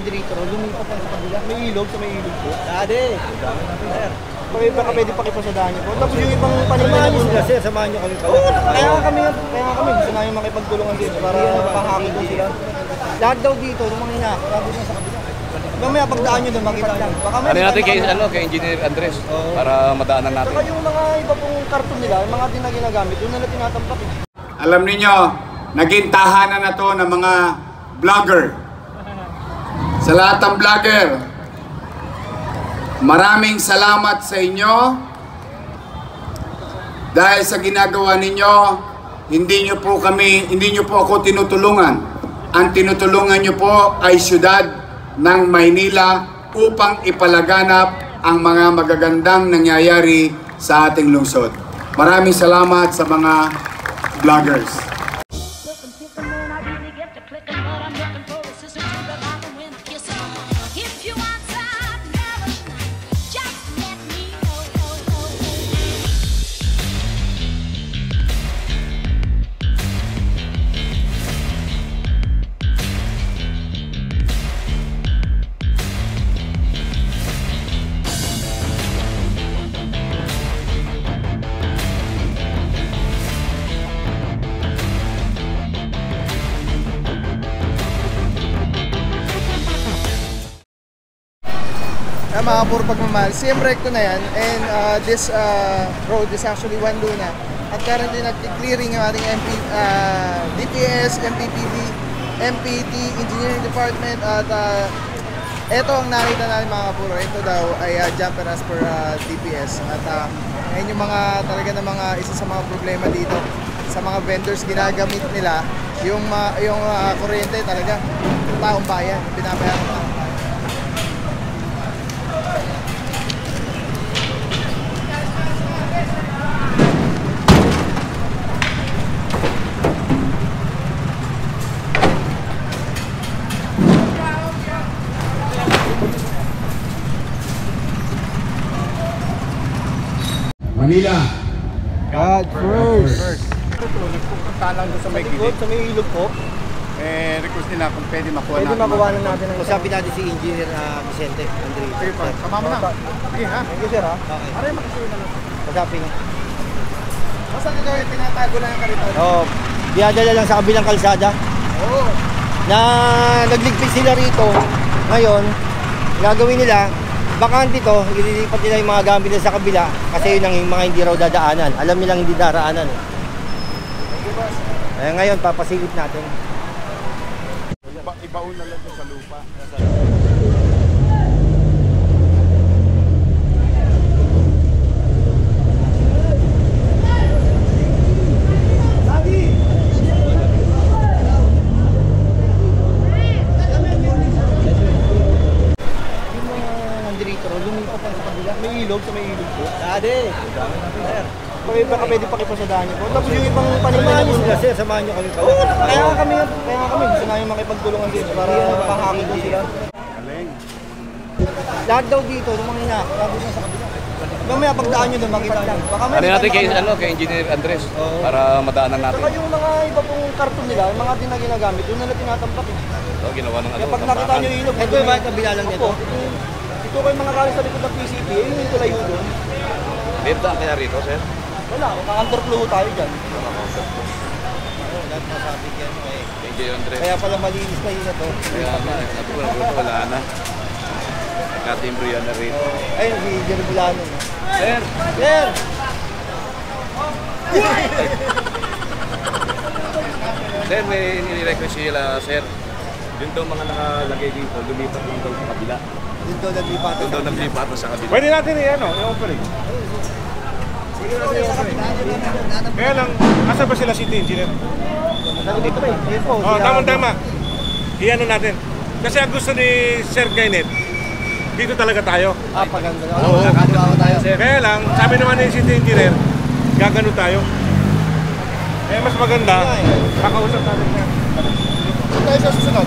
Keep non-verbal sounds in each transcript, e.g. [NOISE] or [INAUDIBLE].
nandito, lumipat lang sa kabila. May ilog sa may ilog po. Dade. Sir. Baka, baka pwede pakipasadahan niyo po. Tapos yung ibang panimay na po nila. sir. Samahan nyo kami. Oo, kaya nga kami, kaya nga kami, gusto namin makipagtulungan dito para pahakot doon sila. Lahat daw dito, yung mga ina, lahat doon sa kabila. Mamaya pagdaan nyo doon, makita nyo. Baka may Ano natin kay, ano, kay Engineer Andres para madaanan natin. Saka yung mga iba pong karton nila, yung mga din na ginagamit, doon nila tinatampak eh. Alam niyo, naging tahanan na to ng mga vlogger. Sa lahat ng vlogger, maraming salamat sa inyo dahil sa ginagawa ninyo, hindi niyo po kami, hindi niyo po ako tinutulungan. Ang tinutulungan niyo po ay siyudad ng Maynila upang ipalaganap ang mga magagandang nangyayari sa ating lungsod. Maraming salamat sa mga vloggers. Mga puro pagmamahal. CM Recto na yan. And uh, this uh, road is actually Juan Luna. At currently nag-clearing yung ating MP, uh, DPS, MPPD, MPT, Engineering Department. At uh, ito ang nakita natin mga kapuro. Ito daw ay uh, jumper as per uh, DPS. At uh, ngayon yung mga talaga na mga isa sa mga problema dito sa mga vendors ginagamit nila yung ma- yung uh, kuryente talaga ng taong bayan, binabayaran Manila. God first. Nagpupunta lang doon sa may Sa gilid. sa may ilog po. Eh, request nila kung pwede makuha Pwede natin. makuha na natin ng Usapin natin si Engineer ah, Vicente Andres. Sige pa, kamama na. Sige ha. Thank you sir ha. Okay. Aray, makasuyo na lang. Usapin niya. Basta ka gawin, tinatago lang ang kariton. Oo. Dinadala lang sa kabilang kalsada. Oo. Na nagligpit sila rito. Ngayon, gagawin nila, bakante to, ililipat nila yung mga gamit nila sa kabila kasi yun ang mga hindi raw dadaanan. Alam nilang hindi daraanan. Eh. Eh, ngayon, papasilip natin. Iba, ibaon na lang doon sa lupa. Yung mga nandito, lumipat lang sa kabila. May ilog sa may ilog po. Dade. Sir. Baka, baka pwede pakipasadahan niyo po. Tapos yung ibang po nila. sir. Samahan nyo kami. Oo, kaya nga kami, kaya nga kami, gusto namin makipagtulungan dito para pahakot doon sila. Galing. Lahat daw dito, yung mga ina, lahat doon sa kabila. Mamaya pagdaan nyo doon, makita nyo. Baka may Ano natin kay, ano, kay Engineer Andres para madaanan natin. Saka yung mga iba pong karton nila, yung mga din na ginagamit, doon nila tinatampak eh. Ito, ginawa ng ano, Kaya pag nakita nyo yung ilog, Ito ba yung kabila lang nito? Opo, ito- kayo mga kalis sa likod ng PCP, eh, yung ito layo doon. Dito kaya rito, sir? Wala, kakantorkluho tayo dyan. Lahat masabi yan. Okay. Thank you, Andres. Kaya pala malinis na yun na to. Kaya eh, sabi ko na wala na. Nakatimbre yan na rito. Ayun, si Jerry Bulano. Sir! Sir! Sir, may nire-request sila, sir. Yung daw mga nakalagay dito, lumipat lang daw sa kabila. Dito naglipat. Doon daw naglipat sa kabila. Pwede natin i-ano, i-operate. Kaya lang, asa ba sila city engineer? Dito ba eh? Oh, tama-tama. Iano natin. Kasi ang gusto ni Sir Gainet, dito talaga tayo. Ah, paganda. Oo. Nakagawa tayo. Kaya lang, sabi naman ni city engineer, gagano tayo. Eh, mas maganda, kakausap natin na. Saan tayo sa susunod?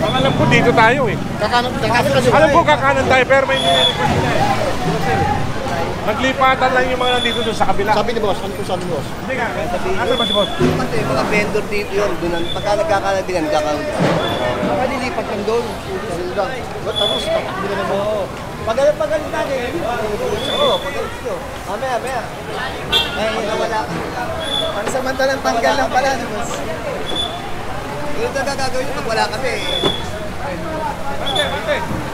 Ang alam ko, dito tayo eh. Kakanan, kakanan kasi Alam ko, kakanan tayo, pero may nire-request niya eh. Naglipatan lang yung mga nandito doon sa kabila. Sabi ni boss, ano po sabi ni boss? Hindi nga, asa ba si boss? Kasi mga vendor dito yun. Doon, pagka nagkakalabigan, nagkakalabigan. Baka nilipat lang doon. hanggang tapos takbo na naman. Pagalit pagalit natin. Oo, pagalit nyo. Mamaya, mamaya. Ay, nawala ka. Pansamantalang tanggal lang pala. Yung talaga gagawin pag wala kami. Bante, bante.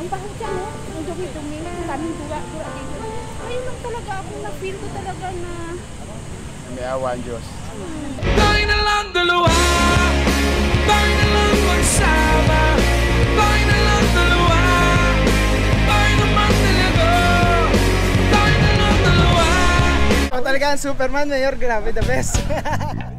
ang bahag siya, no? Oh. Ang dumi-dumi, ang daming dura-dura dito. Ayun lang talaga ako, na-feel ko talaga na... May awan, Diyos. Tayo na lang dalawa, tayo na lang magsama, tayo na lang dalawa, tayo naman talaga, tayo na lang dalawa. Ako talaga ang Superman, Mayor, grabe, the best. [LAUGHS]